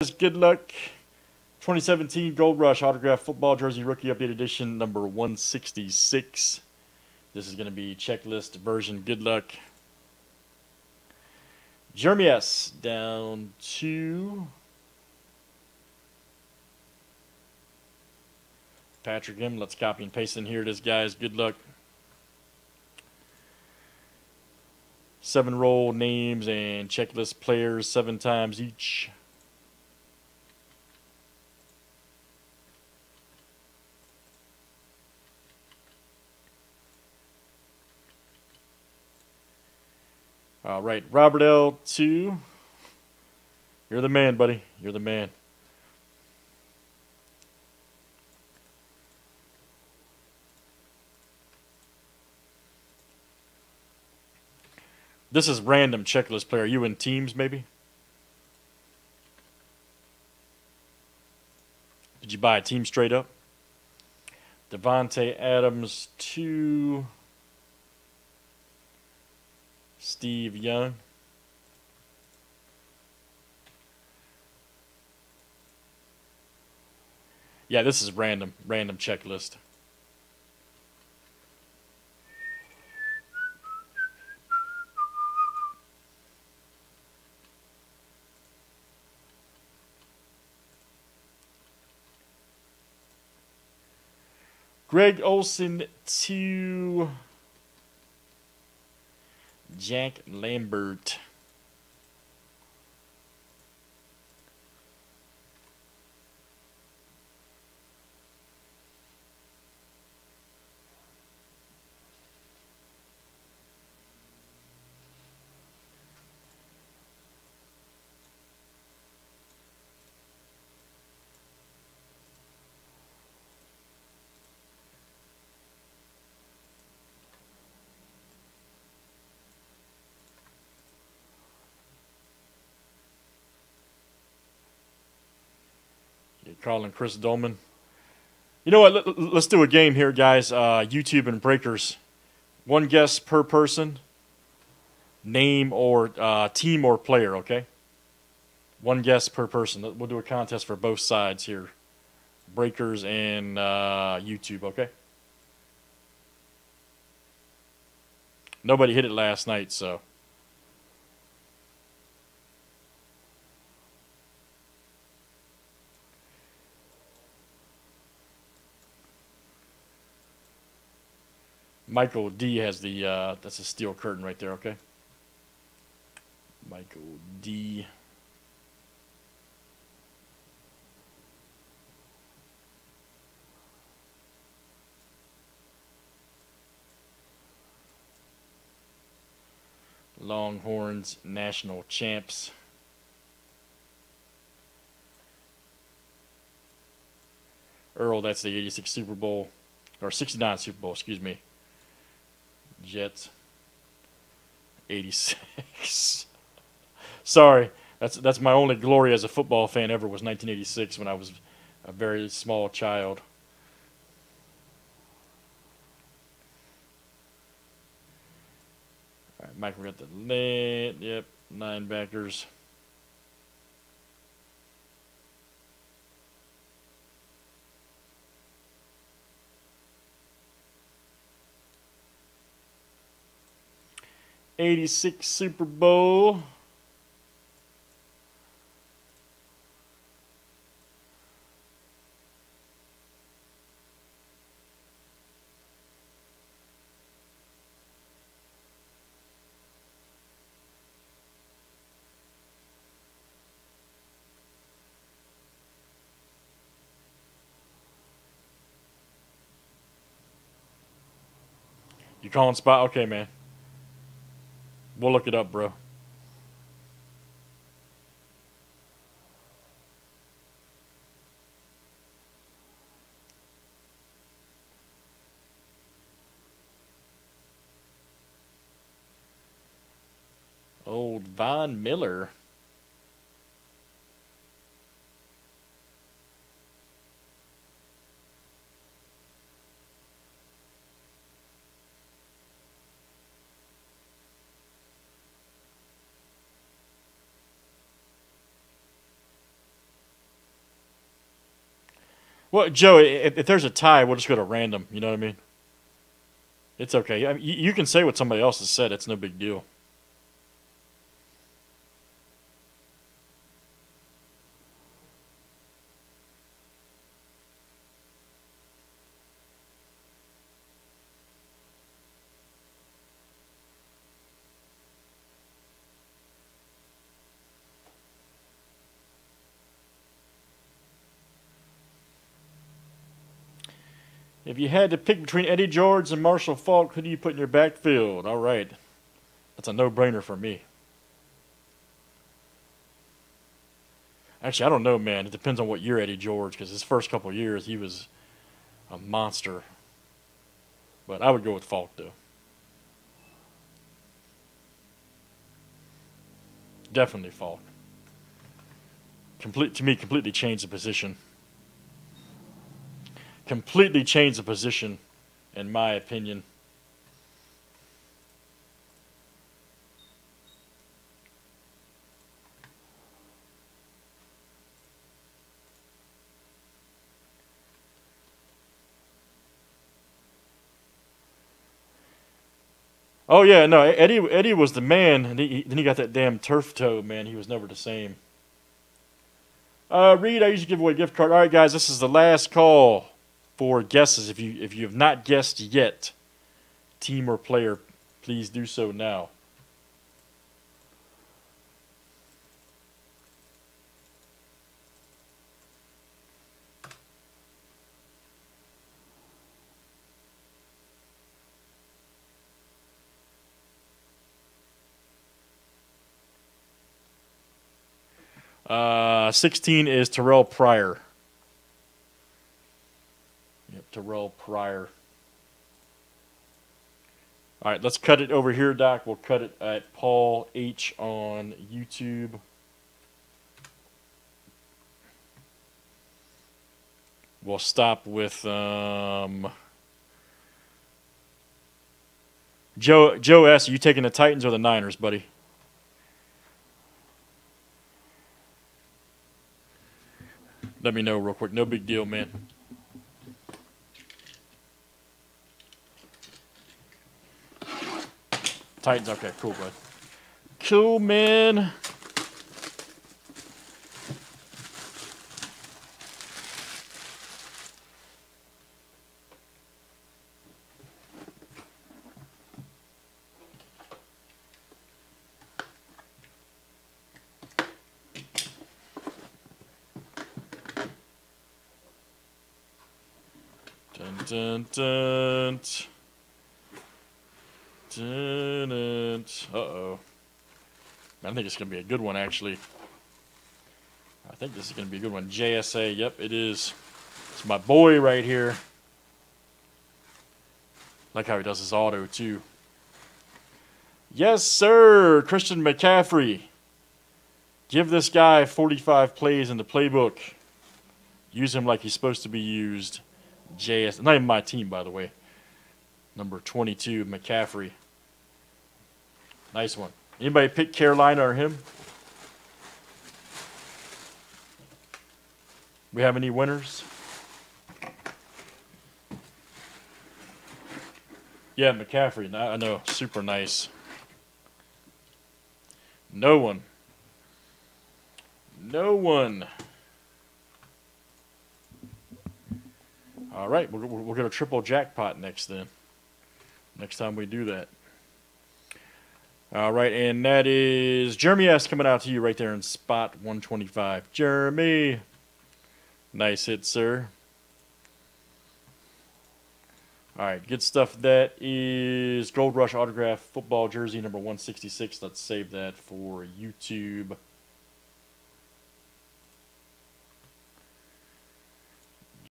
Good luck. 2017 Gold Rush autograph football jersey rookie update edition number 166. This is going to be checklist version. Good luck. Jeremy S. down to Patrick M. Let's copy and paste in here. It is, guys. Good luck. Seven roll names and checklist players seven times each. All right, Robert L2. You're the man, buddy. You're the man. This is random checklist player. Are you in teams, maybe? Did you buy a team straight up? Davante Adams, two. Steve Young. Yeah, this is random, random checklist. Greg Olsen to Jack Lambert. Calling Chris Doleman. You know what? Let, us do a game here, guys. Uh, YouTube and Breakers. One guess per person. Name or uh, team or player, okay? One guess per person. We'll do a contest for both sides here. Breakers and uh, YouTube, okay? Nobody hit it last night, so. Michael D has the, uh, that's a steel curtain right there, okay? Michael D. Longhorns national champs. Earl, that's the 86 Super Bowl, or 69 Super Bowl, excuse me. Jets. 86. Sorry, that's that's my only glory as a football fan ever was 1986 when I was a very small child. All right, Mike, we got the late. Yep, nine backers. 86 Super Bowl. You calling spot? Okay, man. We'll look it up, bro. Old Von Miller. Well, Joe, if, if there's a tie, we'll just go to random. You know what I mean? It's okay. I mean, you, you can say what somebody else has said. It's no big deal. If you had to pick between Eddie George and Marshall Faulk, who do you put in your backfield? All right. That's a no brainer for me. Actually, I don't know, man. It depends on what year Eddie George, because his first couple years, he was a monster. But I would go with Faulk, though. Definitely Faulk. Complete to me, completely changed the position completely changed the position, in my opinion. Oh yeah, no, Eddie Eddie was the man, and he, then he got that damn turf toe, man. He was never the same. Uh, Reed, I usually give away gift card. All right, guys, this is the last call for guesses. If you if you have not guessed yet, team or player, please do so now. Uh, 16 is Terrelle Pryor. Terrelle Pryor. All right, let's cut it over here, Doc. We'll cut it at Paul H on YouTube. We'll stop with um, Joe. Joe S. Are you taking the Titans or the Niners, buddy? Let me know real quick. No big deal, man. Titans, okay, cool, bud. Cool, man. Dun, dun, dun. Uh oh. I think it's going to be a good one, actually. I think this is going to be a good one. JSA, yep, it is. It's my boy right here. Like how he does his auto, too. Yes, sir, Christian McCaffrey. Give this guy 45 plays in the playbook. Use him like he's supposed to be used. JS, not even my team, by the way. Number 22, McCaffrey. Nice one. Anybody pick Carolina or him? We have any winners? Yeah, McCaffrey. I know. Super nice. No one. No one. All right, we'll, we'll get a triple jackpot next then. Next time we do that. All right, and that is Jeremy S. coming out to you right there in spot 125. Jeremy. Nice hit, sir. All right, good stuff. That is Gold Rush autograph football jersey number 166. Let's save that for YouTube.